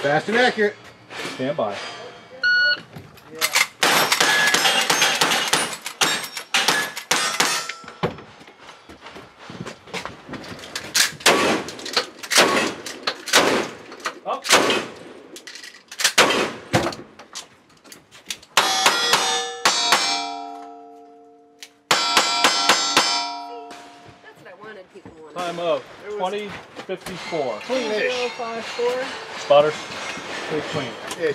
Fast and accurate. Stand by. Up. Time of 2054. Clean-ish. 054. Spotters, pretty clean. Ish.